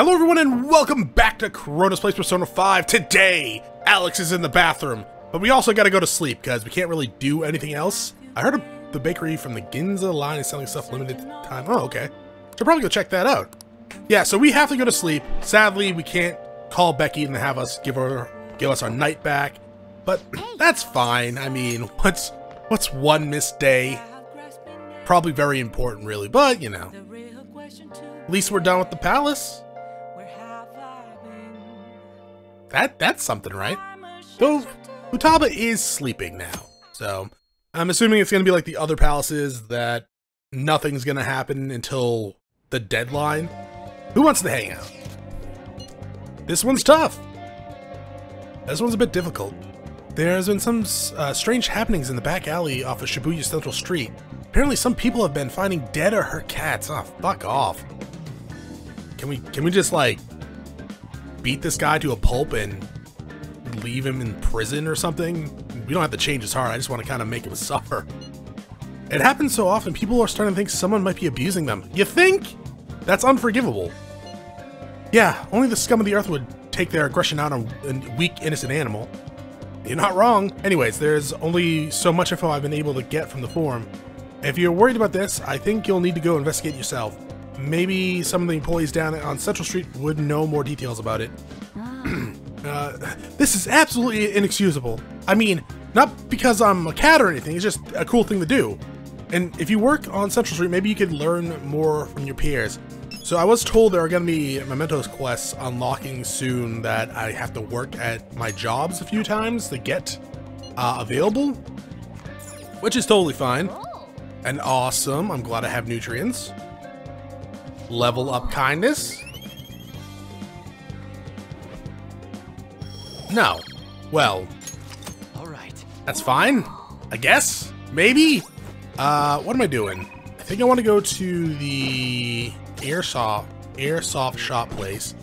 Hello everyone and welcome back to Chronos Plays Persona 5. Today, Alex is in the bathroom, but we also gotta go to sleep because we can't really do anything else. I heard the bakery from the Ginza line is selling stuff limited time. Oh, okay. Should probably go check that out. Yeah, so we have to go to sleep. Sadly, we can't call Becky and have us give her give us our night back. But that's fine. I mean, what's what's one missed day? Probably very important really, but you know. At least we're done with the palace. That that's something, right? Though Futaba is sleeping now, so I'm assuming it's gonna be like the other palaces that nothing's gonna happen until the deadline. Who wants to hang out? This one's tough. This one's a bit difficult. There's been some uh, strange happenings in the back alley off of Shibuya Central Street. Apparently some people have been finding dead or hurt cats. Oh, fuck off. Can we can we just like beat this guy to a pulp and leave him in prison or something? We don't have to change his heart, I just want to kind of make him suffer. It happens so often, people are starting to think someone might be abusing them. You think? That's unforgivable. Yeah, only the scum of the earth would take their aggression out on a weak, innocent animal. You're not wrong. Anyways, there's only so much info I've been able to get from the forum. If you're worried about this, I think you'll need to go investigate yourself. Maybe some of the employees down on Central Street would know more details about it. uh, this is absolutely inexcusable. I mean, not because I'm a cat or anything, it's just a cool thing to do. And if you work on Central Street, maybe you could learn more from your peers. So I was told there are going to be Mementos quests unlocking soon that I have to work at my jobs a few times to get uh, available, which is totally fine and awesome. I'm glad I have nutrients. Level up kindness. No. Well. Alright. That's fine. I guess? Maybe? Uh, what am I doing? I think I want to go to the airsoft airsoft shop place.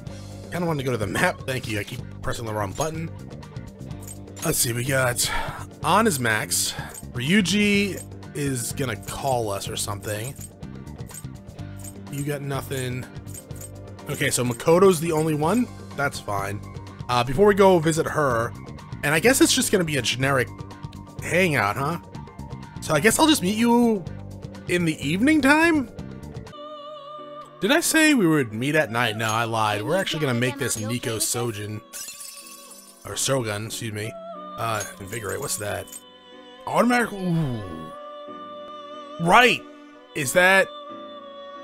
Kind of want to go to the map. Thank you. I keep pressing the wrong button. Let's see. We got on is max. Ryuji is gonna call us or something. You got nothing. Okay, so Makoto's the only one. That's fine. Uh, before we go visit her, and I guess it's just gonna be a generic hangout, huh? So I guess I'll just meet you in the evening time? Did I say we would meet at night? No, I lied. We're actually gonna make this Nico Sojin. Or Shogun, excuse me. Uh, invigorate, what's that? Automatic, ooh. Right! Is that...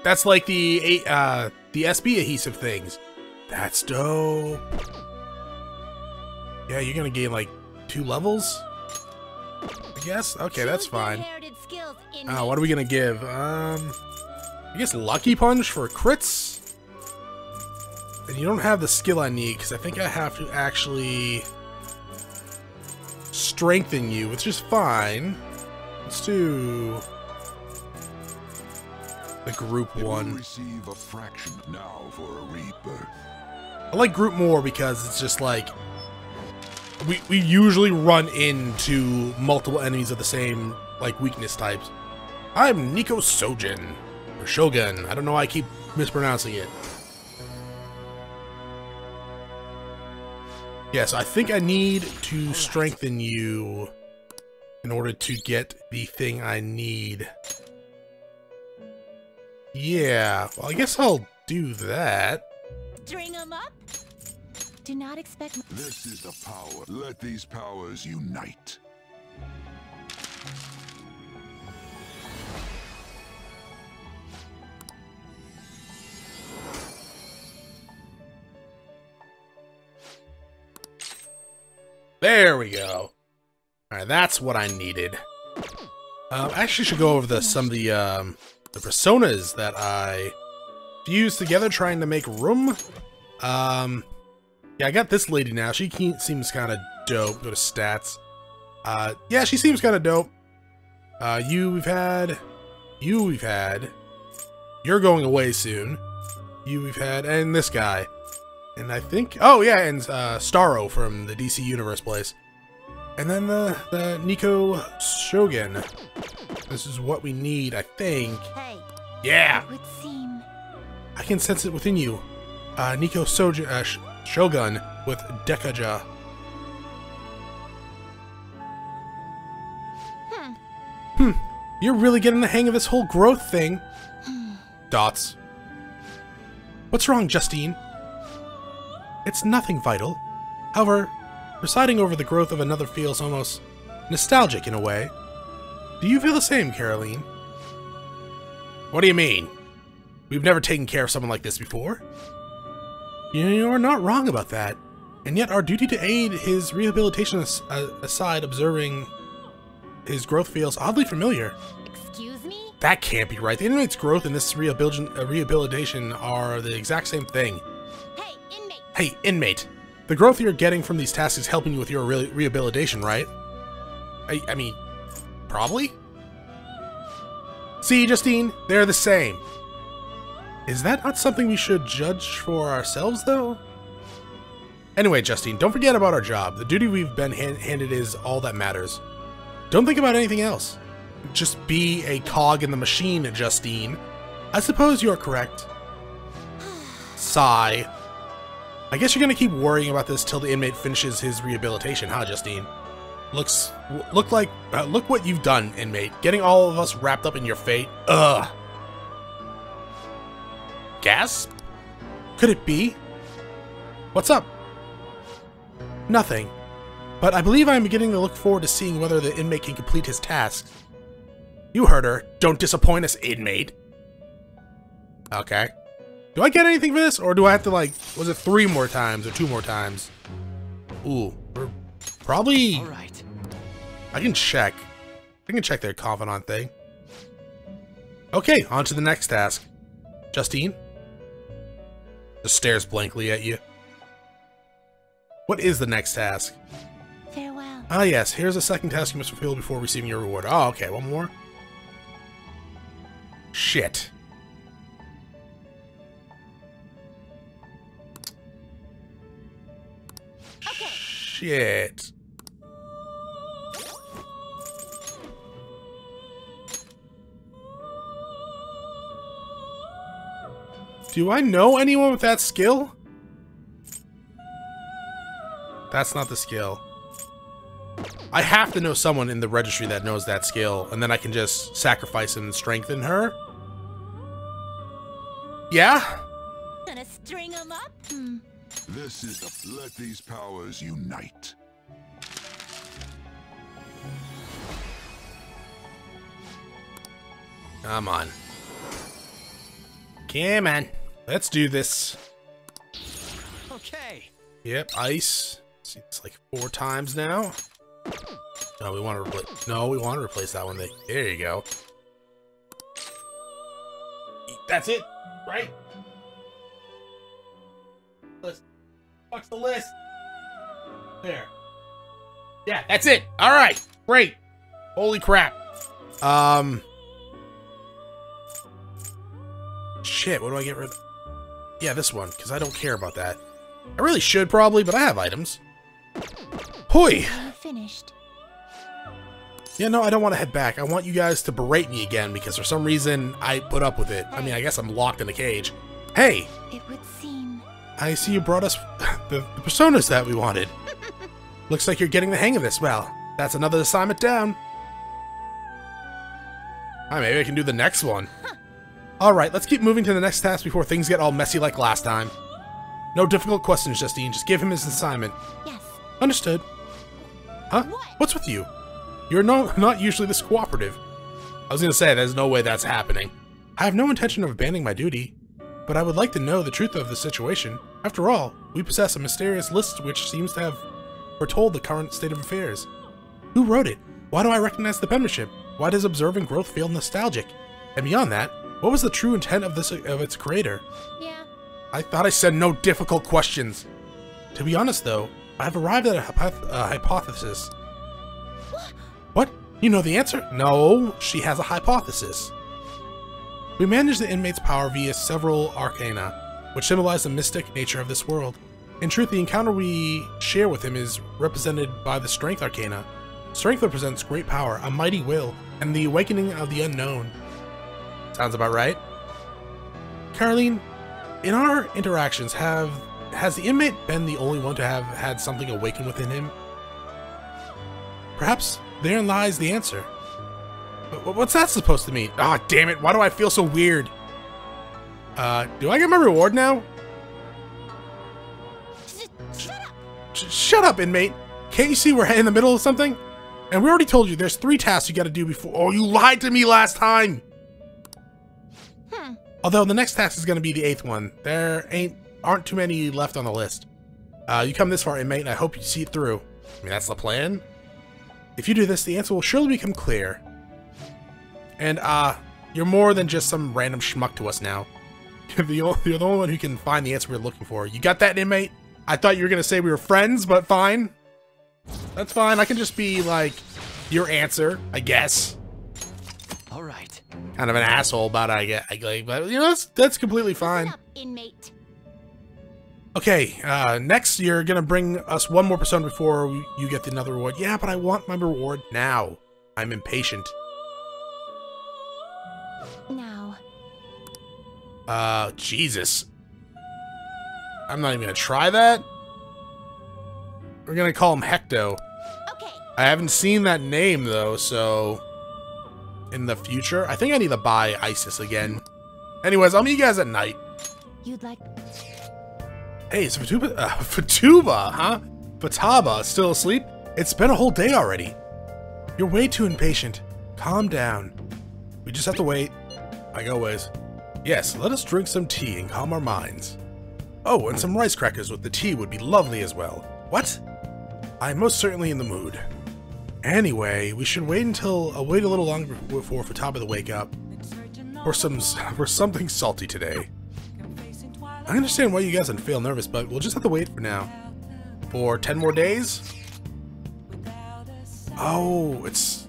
That's like the, uh, the SP adhesive things. That's dope. Yeah, you're gonna gain like two levels? I guess? Okay, that's fine. Uh, what are we gonna give? Um, I guess Lucky Punch for crits? And you don't have the skill I need, because I think I have to actually strengthen you, which is fine. Let's do the group one. receive a fraction now for a rebirth. I like group more because it's just like we we usually run into multiple enemies of the same like weakness types. I'm Nico Sojin or Shogun. I don't know why I keep mispronouncing it. Yes, I think I need to strengthen you in order to get the thing I need. Yeah, well, I guess I'll do that. String 'em up. Do not expect. This is the power. Let these powers unite. There we go. Alright, that's what I needed. Um, I actually should go over the some of the um, the personas that I fused together trying to make room. Um, yeah, I got this lady now. She seems kind of dope. Go to stats. Uh, yeah, she seems kind of dope. Uh, you we've had. You we've had. You're going away soon. You we've had. And this guy. And I think... Oh, yeah, and uh, Starro from the DC Universe place. And then the, the Neko Shogun. This is what we need, I think. Hey, Yeah! it would seem. I can sense it within you. uh, Nico Soja, uh, Sh- Shogun with Dekaja. Hmm. You're really getting the hang of this whole growth thing. Dots. What's wrong, Justine? It's nothing vital. However, presiding over the growth of another feels almost nostalgic in a way. Do you feel the same, Caroline? What do you mean? We've never taken care of someone like this before. You're not wrong about that. And yet our duty to aid his rehabilitation as uh, aside, observing his growth feels oddly familiar. Excuse me? That can't be right. The inmate's growth and this rehabilitation, uh, rehabilitation are the exact same thing. Hey, inmate! Hey, inmate. The growth you're getting from these tasks is helping you with your re rehabilitation, right? I, I mean, probably? See, Justine, they're the same. Is that not something we should judge for ourselves, though? Anyway, Justine, don't forget about our job. The duty we've been hand handed is all that matters. Don't think about anything else. Just be a cog in the machine, Justine. I suppose you're correct. Sigh. I guess you're gonna keep worrying about this till the inmate finishes his rehabilitation, huh, Justine? Looks, look like, uh, look what you've done, inmate. Getting all of us wrapped up in your fate. Ugh. Gasp? Could it be? What's up? Nothing. But I believe I am beginning to look forward to seeing whether the inmate can complete his task. You heard her. Don't disappoint us, inmate. Okay. Do I get anything for this, or do I have to, like, was it three more times or two more times? Ooh, probably... All right. I can check. I can check their confidant thing. Okay, on to the next task. Justine? Just stares blankly at you. What is the next task? Farewell. Ah yes, here's a second task you must fulfill before receiving your reward. Oh, okay, one more. Shit. Shit. Do I know anyone with that skill? That's not the skill. I have to know someone in the registry that knows that skill, and then I can just sacrifice and strengthen her. Yeah? Gonna string him up? Hmm. This is the let these powers unite. Come on. Come on. Let's do this. Okay. Yep, ice. See, it's like four times now. No, we want to replace. No, we want to replace that one. There you go. That's it, right? List. What's the list? There. Yeah, that's it. All right, great. Holy crap. Um. Shit, what do I get rid of? Yeah, this one, because I don't care about that. I really should probably, but I have items. Hoi! Finished. Yeah, no, I don't want to head back. I want you guys to berate me again because for some reason I put up with it. I mean, I guess I'm locked in a cage. Hey, It would seem. I see you brought us the, the personas that we wanted. Looks like you're getting the hang of this. Well, that's another assignment down. Hi, maybe I can do the next one. Alright, let's keep moving to the next task before things get all messy like last time. No difficult questions, Justine. Just give him his assignment. Yes. Understood. Huh? What? What's with you? You're no not usually this cooperative. I was gonna say, there's no way that's happening. I have no intention of abandoning my duty, but I would like to know the truth of the situation. After all, we possess a mysterious list which seems to have foretold the current state of affairs. Who wrote it? Why do I recognize the penmanship? Why does observing growth feel nostalgic? And beyond that, what was the true intent of this of its creator? Yeah. I thought I said no difficult questions. To be honest, though, I have arrived at a hypoth- uh, hypothesis. What? You know the answer? No, she has a hypothesis. We manage the inmate's power via several arcana, which symbolize the mystic nature of this world. In truth, the encounter we share with him is represented by the Strength Arcana. Strength represents great power, a mighty will, and the awakening of the unknown. Sounds about right. Caroline, in our interactions, have has the inmate been the only one to have had something awaken within him? Perhaps therein lies the answer. Wh- What's that supposed to mean? Ah, damn it! Why do I feel so weird? Uh, do I get my reward now? Shut up! Shut up, inmate. Can't you see we're in the middle of something? And we already told you there's three tasks you gotta do before- Oh, you lied to me last time! Hmm. Although the next task is gonna be the eighth one. There ain't- aren't too many left on the list. Uh, you come this far, inmate, and I hope you see it through. I mean, that's the plan? If you do this, the answer will surely become clear. And, uh, you're more than just some random schmuck to us now. You're the, o- you're the only one who can find the answer we're looking for. You got that, inmate? I thought you were gonna say we were friends, but fine. That's fine. I can just be like your answer, I guess. All right. Kind of an asshole, but I get, I like, but you know, that's that's completely fine. Up, inmate. Okay, uh, next you're gonna bring us one more persona before you get another reward. Yeah, but I want my reward now. I'm impatient. Uh, Jesus. I'm not even gonna try that. We're gonna call him Hecto. okay. I haven't seen that name though, so in the future, I think I need to buy Isis again. Anyways, I'll meet you guys at night. You'd like. Hey, is Fatuba, uh, Fatuba, huh? Fataba still asleep? It's been a whole day already. You're way too impatient. Calm down. We just have to wait, I go always. Yes, let us drink some tea and calm our minds. Oh, and some rice crackers with the tea would be lovely as well. What? I'm most certainly in the mood. Anyway, we should wait until uh, wait a little longer before for Fataba to wake up. For some for something salty today. I understand why you guys feel nervous, but we'll just have to wait for now. For 10 more days? Oh, it's...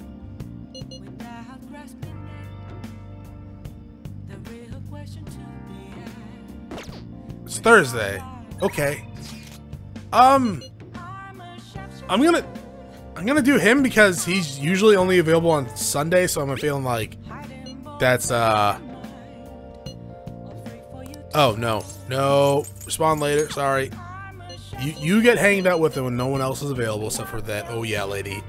Thursday. Okay. Um... I'm gonna... I'm gonna do him because he's usually only available on Sunday, so I'm feeling like that's, uh... Oh, no. No. Respond later. Sorry. You you get hanged out with him when no one else is available except for that oh yeah lady.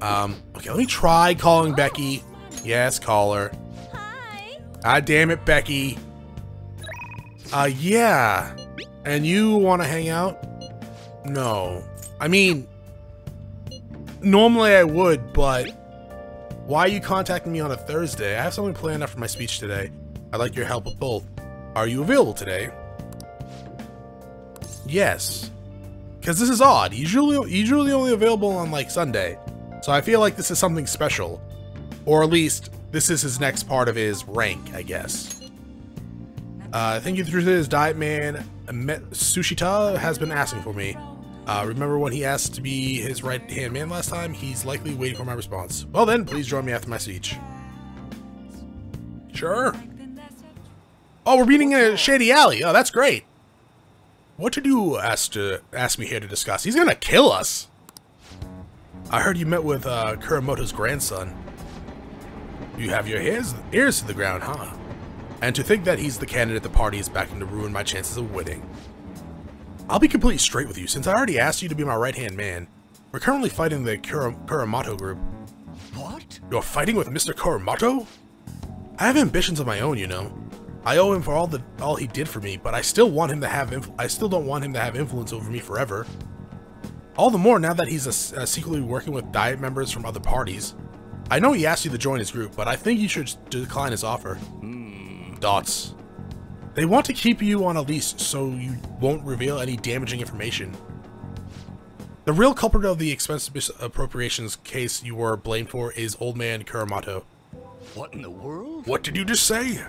Um, okay, let me try calling Becky. Yes, call her. Hi. Ah, damn it, Becky. Uh, yeah. And you want to hang out? No. I mean, normally I would, but why are you contacting me on a Thursday? I have something planned after my speech today. I'd like your help with both. Are you available today? Yes. Because this is odd. Usually, usually only available on like Sunday. So I feel like this is something special. Or at least, this is his next part of his rank, I guess. Uh, thank you through his Diet Man. Matsushita has been asking for me. Uh, remember when he asked to be his right hand man last time? He's likely waiting for my response. Well then, please join me after my speech. Sure. Oh, we're meeting in a shady alley. Oh, that's great. What did you ask to ask me here to discuss? He's gonna kill us. I heard you met with uh, Kuramoto's grandson. You have your ears, ears to the ground, huh? And to think that he's the candidate the party is backing to ruin my chances of winning. I'll be completely straight with you, since I already asked you to be my right-hand man. We're currently fighting the Kura Kuramoto group. What? You're fighting with Mr. Kuramoto? I have ambitions of my own, you know. I owe him for all the all he did for me, but I still want him to have inf- I still don't want him to have influence over me forever. All the more now that he's a, uh, secretly working with diet members from other parties. I know he asked you to join his group, but I think you should decline his offer. Dots. They want to keep you on a leash so you won't reveal any damaging information. The real culprit of the expense appropriations case you were blamed for is Old Man Kuramoto. What in the world? What did you just say?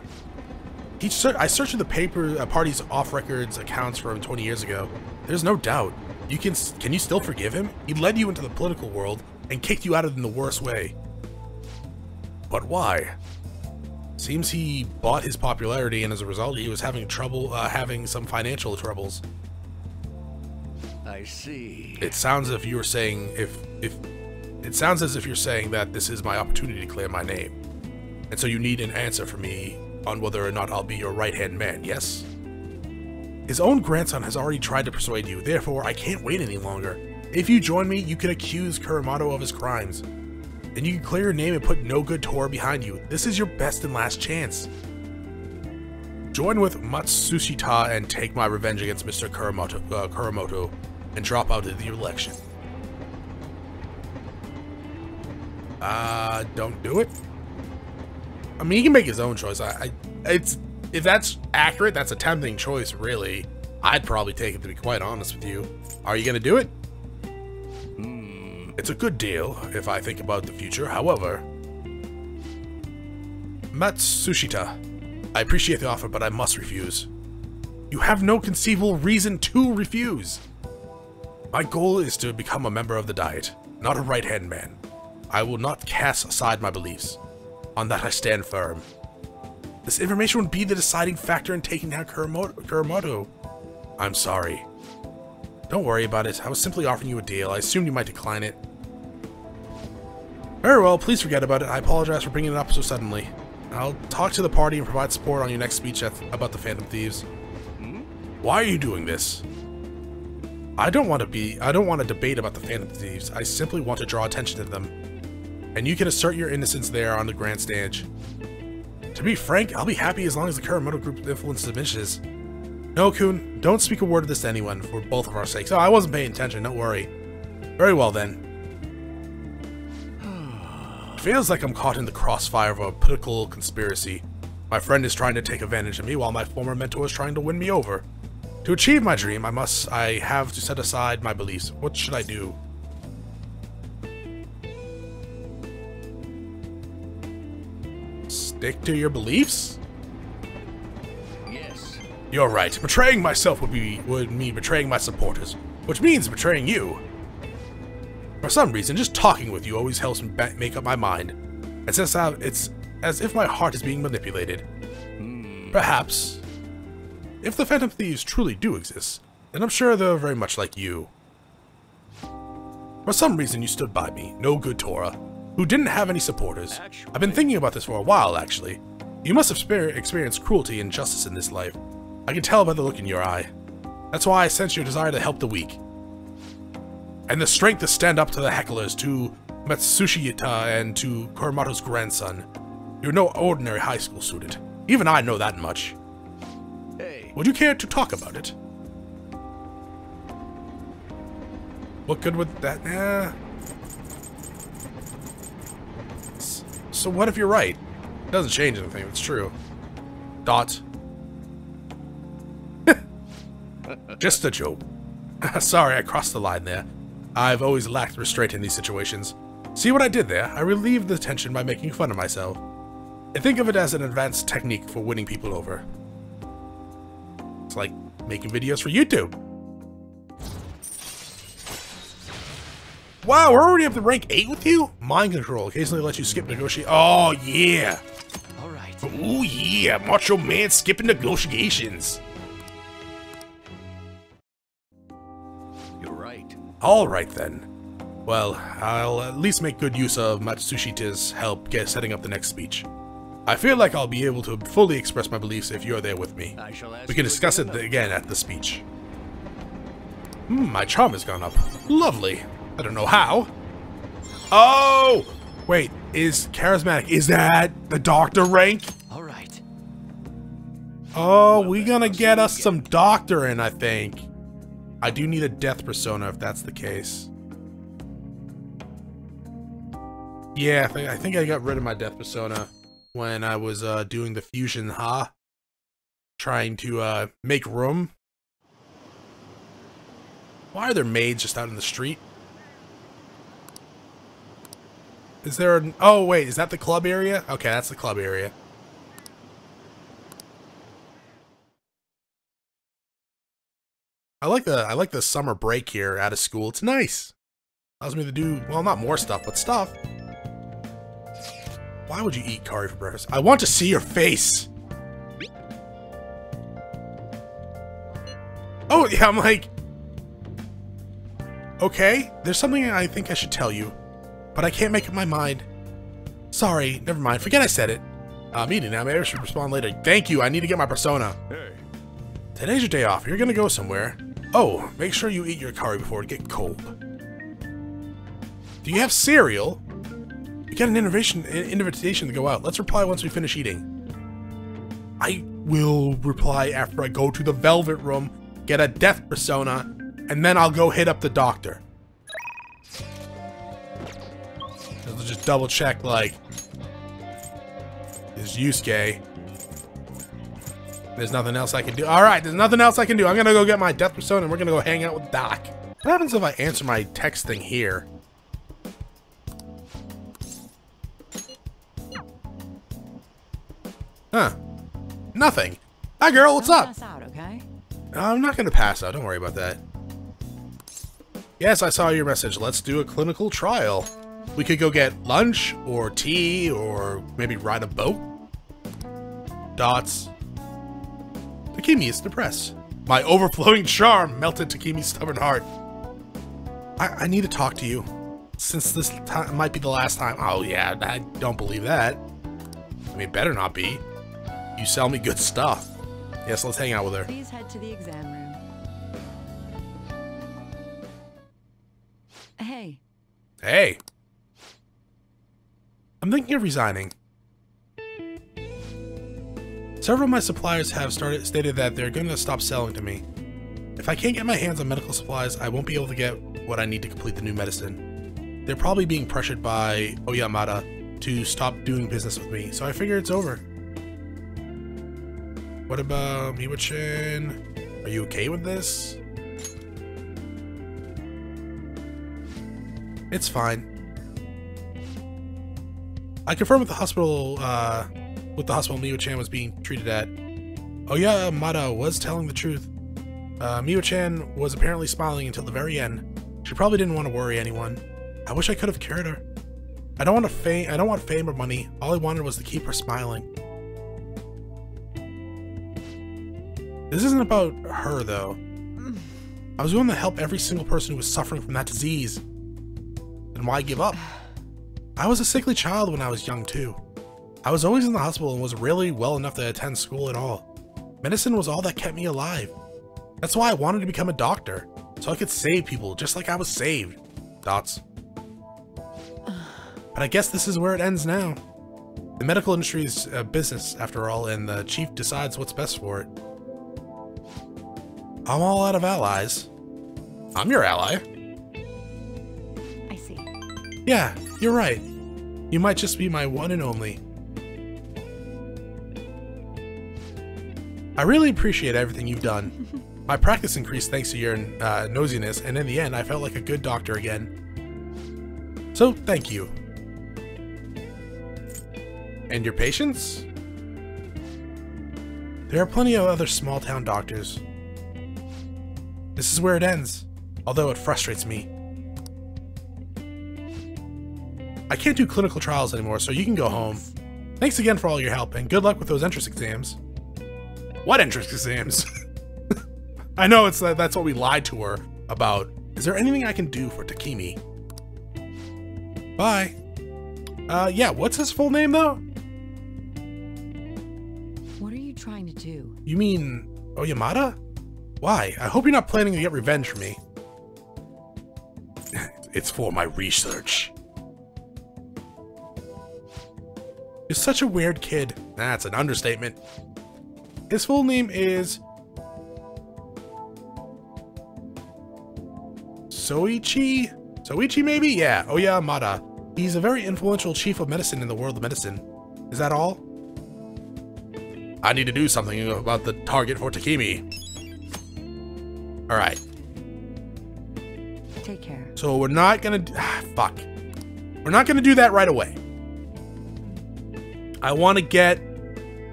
He ser- I searched the paper uh, party's off-records accounts from 20 years ago. There's no doubt. You can can you still forgive him? He led you into the political world and kicked you out of it in the worst way. But why? Seems he bought his popularity, and as a result, he was having trouble uh, having some financial troubles. I see. It sounds as if you were saying if if it sounds as if you're saying that this is my opportunity to clear my name. And so you need an answer from me on whether or not I'll be your right-hand man, yes? His own grandson has already tried to persuade you, therefore I can't wait any longer. If you join me, you can accuse Kuramoto of his crimes. And you can clear your name and put no good Tora behind you. This is your best and last chance. Join with Matsushita and take my revenge against Mr. Kuramoto, uh, Kuramoto and drop out of the election. Uh, don't do it. I mean, he can make his own choice. I, I it's if that's accurate, that's a tempting choice, really. I'd probably take it, to be quite honest with you. Are you gonna do it? It's a good deal, if I think about the future. However, Matsushita, I appreciate the offer, but I must refuse. You have no conceivable reason to refuse. My goal is to become a member of the Diet, not a right-hand man. I will not cast aside my beliefs. On that I stand firm. This information would be the deciding factor in taking down. Kuramoto. I'm sorry. Don't worry about it. I was simply offering you a deal. I assumed you might decline it. Very well, please forget about it. I apologize for bringing it up so suddenly. I'll talk to the party and provide support on your next speech about the Phantom Thieves. Why are you doing this? I don't want to be- I don't want to debate about the Phantom Thieves. I simply want to draw attention to them. And you can assert your innocence there on the grand stage. To be frank, I'll be happy as long as the Kuramoto Group's influence diminishes. No, Kun, don't speak a word of this to anyone, for both of our sakes. Oh, I wasn't paying attention, don't worry. Very well, then. it feels like I'm caught in the crossfire of a political conspiracy. My friend is trying to take advantage of me, while my former mentor is trying to win me over. To achieve my dream, I must- I have to set aside my beliefs. What should I do? Stick to your beliefs? You're right. Betraying myself would be would mean betraying my supporters, which means betraying you. For some reason, just talking with you always helps me make up my mind. It's as, if, it's as if my heart is being manipulated. Hmm. Perhaps. If the Phantom Thieves truly do exist, then I'm sure they're very much like you. For some reason, you stood by me, no good Tora, who didn't have any supporters. I've been thinking about this for a while, actually. You must have experienced cruelty and injustice in this life. I can tell by the look in your eye. That's why I sense your desire to help the weak. And the strength to stand up to the hecklers, to Matsushita and to Kuramoto's grandson. You're no ordinary high school student. Even I know that much. Hey. Would you care to talk about it? What good would that... Eh. So what if you're right? It doesn't change anything, it's true. Dot. Just a joke. Sorry, I crossed the line there. I've always lacked restraint in these situations. See what I did there? I relieved the tension by making fun of myself. I think of it as an advanced technique for winning people over. It's like making videos for YouTube. Wow, we're already up to rank 8 with you? Mind control occasionally lets you skip negotiate. Oh, yeah. All right. Oh, yeah. Macho Man skipping negotiations. Right. All right, then. Well, I'll at least make good use of Matsushita's help get setting up the next speech. I feel like I'll be able to fully express my beliefs if you're there with me. I shall ask We can discuss it again at the speech. Hmm, my charm has gone up. Lovely. I don't know how. Oh! Wait, is charismatic, is that the doctor rank? All right. Oh, we gonna get us some doctoring, I think. I do need a death persona if that's the case. Yeah, I think I, think I got rid of my death persona when I was uh, doing the fusion, huh? Trying to uh, make room. Why are there maids just out in the street? Is there an... Oh, wait, is that the club area? Okay, that's the club area. I like the I like the summer break here out of school. It's nice. Allows me to do well, not more stuff, but stuff. Why would you eat curry for breakfast? I want to see your face. Oh yeah, I'm like, okay. There's something I think I should tell you, but I can't make up my mind. Sorry, never mind. Forget I said it. Uh, meeting now. Maybe I should respond later. Thank you. I need to get my persona. Hey, Today's your day off. You're gonna go somewhere. Oh, make sure you eat your curry before it gets cold. Do you have cereal? You got an invitation, an invitation to go out. Let's reply once we finish eating. I will reply after I go to the Velvet Room, get a death persona, and then I'll go hit up the doctor. Let's just double check, like, is Yusuke. There's nothing else I can do. Alright, there's nothing else I can do. I'm gonna go get my death persona and we're gonna go hang out with Doc. What happens if I answer my text thing here? Huh. Nothing. Hi girl, what's up? pass out, okay? I'm not gonna pass out, don't worry about that. Yes, I saw your message. Let's do a clinical trial. We could go get lunch, or tea, or maybe ride a boat. Dots. Takemi is depressed. My overflowing charm melted Takemi's stubborn heart. I, I need to talk to you. Since this time might be the last time. Oh yeah, I don't believe that. I mean, better not be. You sell me good stuff. Yes, let's hang out with her. Please head to the exam room. Hey, Hey. I'm thinking of resigning. Several of my suppliers have started stated that they're going to stop selling to me. If I can't get my hands on medical supplies, I won't be able to get what I need to complete the new medicine. They're probably being pressured by Oyamada to stop doing business with me, so I figure it's over. What about Miwa-chan? Are you okay with this? It's fine. I confirmed with the hospital, uh, with the hospital Miwa-chan was being treated at. Oh yeah, Mata was telling the truth. Uh, Miwa-chan was apparently smiling until the very end. She probably didn't want to worry anyone. I wish I could have cured her. I don't want to fame. I don't want fame or money. All I wanted was to keep her smiling. This isn't about her though. I was willing to help every single person who was suffering from that disease. Then why give up? I was a sickly child when I was young too. I was always in the hospital and was really well enough to attend school at all. Medicine was all that kept me alive. That's why I wanted to become a doctor, so I could save people just like I was saved. Dots. But I guess this is where it ends now. The medical industry is a business, after all, and the chief decides what's best for it. I'm all out of allies. I'm your ally. I see. Yeah, you're right. You might just be my one and only. I really appreciate everything you've done. My practice increased thanks to your uh, nosiness, and in the end, I felt like a good doctor again. So, thank you. And your patience? There are plenty of other small town doctors. This is where it ends, although it frustrates me. I can't do clinical trials anymore, so you can go home. Thanks again for all your help, and good luck with those entrance exams. What entrance exams? I know it's that that's what we lied to her about. Is there anything I can do for Takemi? Bye. Uh, yeah, what's his full name though? What are you trying to do? You mean Oyamada? Why? I hope you're not planning to get revenge for me. it's for my research. You're such a weird kid. That's an understatement. His full name is Soichi? Soichi maybe? Yeah, Oh yeah, Oyamada. He's a very influential chief of medicine in the world of medicine. Is that all? I need to do something about the target for Takemi. Alright, Take care. so we're not gonna... Ah, fuck. We're not gonna do that right away. I want to get...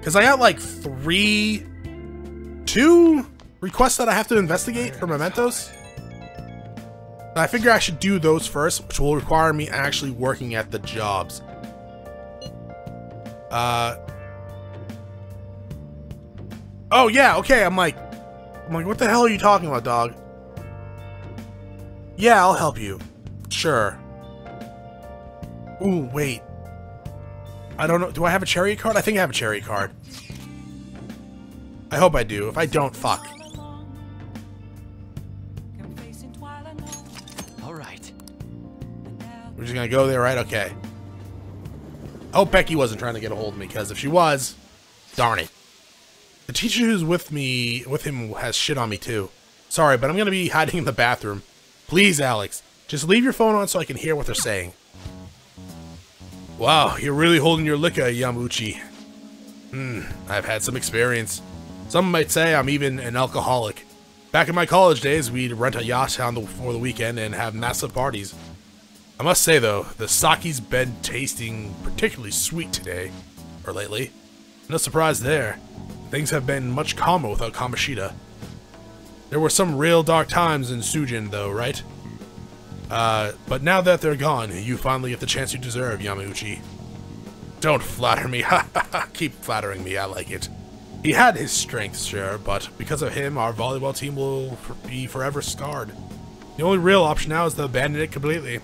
Because I got like three... Two requests that I have to investigate for Mementos. And I figure I should do those first, which will require me actually working at the jobs. Uh... Oh yeah, okay, I'm like... I'm like, what the hell are you talking about, dog? Yeah, I'll help you. Sure. Ooh, wait. I don't know. Do I have a cherry card? I think I have a cherry card. I hope I do. If I don't, fuck. All right. We're just gonna go there, right? Okay. I hope Becky wasn't trying to get a hold of me, because if she was, darn it. The teacher who's with me, with him, has shit on me too. Sorry, but I'm gonna be hiding in the bathroom. Please, Alex, just leave your phone on so I can hear what they're saying. Wow, you're really holding your liquor, Yamauchi. Hmm, I've had some experience. Some might say I'm even an alcoholic. Back in my college days, we'd rent a yacht on the, for the weekend and have massive parties. I must say though, the sake's been tasting particularly sweet today, or lately. No surprise there. Things have been much calmer without Kamoshida. There were some real dark times in Shujin though, right? Uh, but now that they're gone, you finally get the chance you deserve, Yamauchi. Don't flatter me, ha ha ha, keep flattering me, I like it. He had his strengths, sure, but because of him, our volleyball team will be forever scarred. The only real option now is to abandon it completely.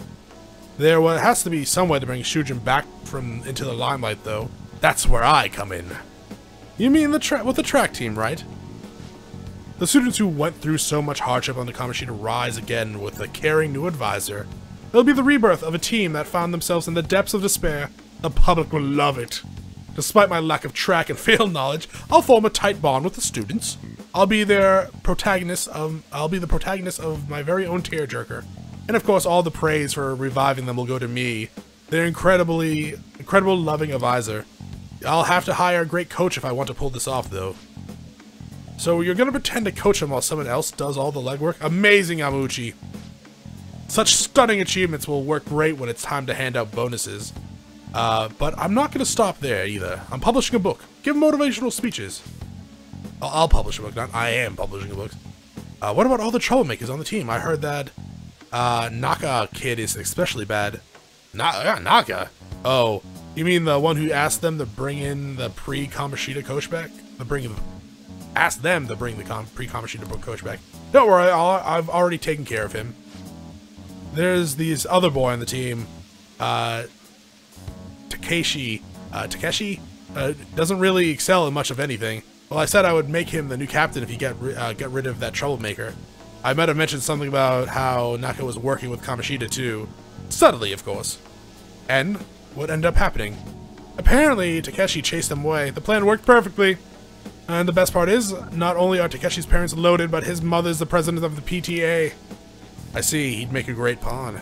There has to be some way to bring Shujin back from into the limelight, though. That's where I come in. You mean the tra with the track team, right? The students who went through so much hardship on the Kamoshida rise again with a caring new advisor. It'll be the rebirth of a team that found themselves in the depths of despair. The public will love it. Despite my lack of track and field knowledge, I'll form a tight bond with the students. I'll be their protagonist of I'll be the protagonist of my very own tearjerker. And of course all the praise for reviving them will go to me, their incredibly incredible loving advisor. I'll have to hire a great coach if I want to pull this off though. So you're gonna pretend to coach him while someone else does all the legwork? Amazing, Amuchi! Such stunning achievements will work great when it's time to hand out bonuses. Uh, but I'm not gonna stop there either. I'm publishing a book. Give motivational speeches. I'll, publish a book, not I am publishing a book. Uh, what about all the troublemakers on the team? I heard that uh, Naka kid is especially bad. Na Naka? Oh, you mean the one who asked them to bring in the pre-Kamoshida coach back? The bring asked them to bring the pre-Kamoshida coach back. Don't worry, I'll, I've already taken care of him. There's these other boy on the team, uh, Takeshi. Uh, Takeshi uh, doesn't really excel in much of anything. Well, I said I would make him the new captain if he get uh, get rid of that troublemaker. I might have mentioned something about how Naka was working with Kamoshida too, subtly, of course. And what ended up happening? Apparently, Takeshi chased them away. The plan worked perfectly. And the best part is, not only are Takeshi's parents loaded, but his mother's the president of the PTA. I see, he'd make a great pawn.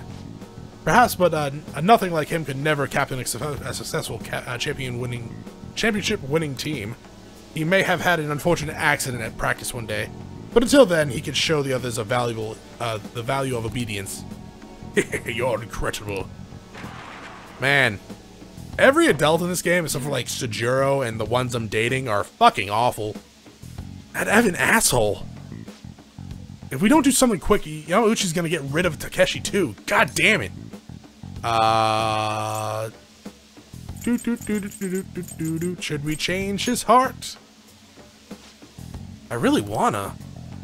Perhaps, but uh, nothing like him could never captain a, successful ca uh, champion winning, championship winning team. He may have had an unfortunate accident at practice one day, but until then, he could show the others a valuable, uh, the value of obedience. You're incredible. Man, every adult in this game, except for like Sojiro and the ones I'm dating, are fucking awful. That Evan asshole. If we don't do something quick, Yamauchi's gonna get rid of Takeshi too. God damn it. Uh. Should we change his heart? I really wanna,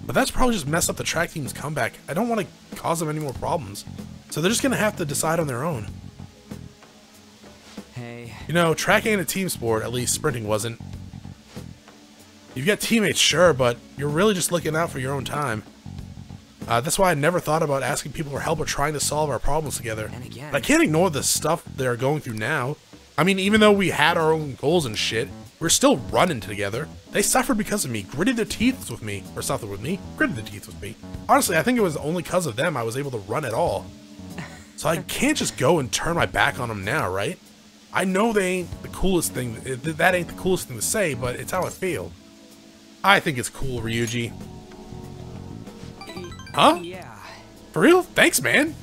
but that's probably just mess up the track team's comeback. I don't want to cause them any more problems. So they're just gonna have to decide on their own. You know, tracking ain't a team sport, at least sprinting wasn't. You've got teammates, sure, but you're really just looking out for your own time. Uh, that's why I never thought about asking people for help or trying to solve our problems together. And again- But I can't ignore the stuff they're going through now. I mean, even though we had our own goals and shit, we're still running together. They suffered because of me, gritted their teeth with me, or something with me, gritted their teeth with me. Honestly, I think it was only because of them I was able to run at all. So I can't just go and turn my back on them now, right? I know they ain't the coolest thing, that ain't the coolest thing to say, but it's how I feel. I think it's cool, Ryuji. Huh? Yeah. For real? Thanks, man.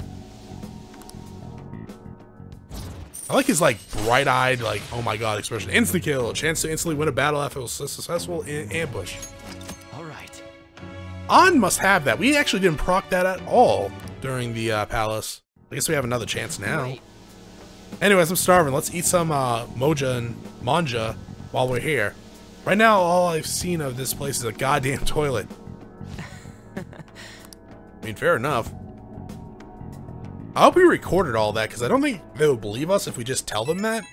I like his like bright-eyed, like oh my god expression. Instant kill, chance to instantly win a battle after a successful ambush. All right. On must have that. We actually didn't proc that at all during the uh, palace. I guess we have another chance now. Anyways, I'm starving. Let's eat some uh, moja and manja while we're here. Right now, all I've seen of this place is a goddamn toilet. I mean, fair enough. I hope we recorded all that, because I don't think they would believe us if we just tell them that.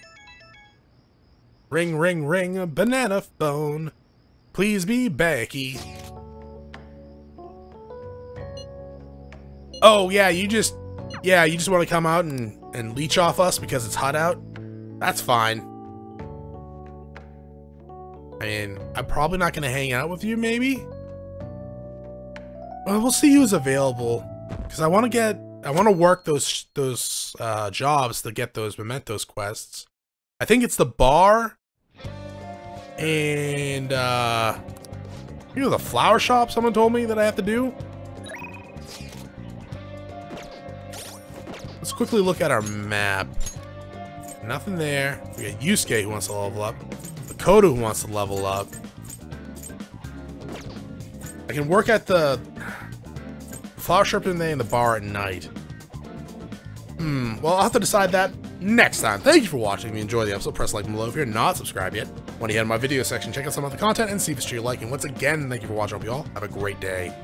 Ring, ring, ring, a banana phone. Please be Becky. Oh, yeah, you just... Yeah, you just want to come out and, and leech off us because it's hot out? That's fine. I mean, I'm probably not going to hang out with you, maybe? Well, we'll see who's available. Because I want to get... I want to work those those uh, jobs to get those Mementos quests. I think it's the bar and uh, you know the flower shop. Someone told me that I have to do. Let's quickly look at our map. Nothing there. We got Yusuke who wants to level up. Makoto who wants to level up. I can work at the flower shop in there and the bar at night. Hmm, well, I'll have to decide that next time. Thank you for watching. If you enjoyed the episode, press like below if you're not subscribed yet. When you head to my video section, check out some of the content and see if it's to your liking. Once again, thank you for watching. Hope you all have a great day.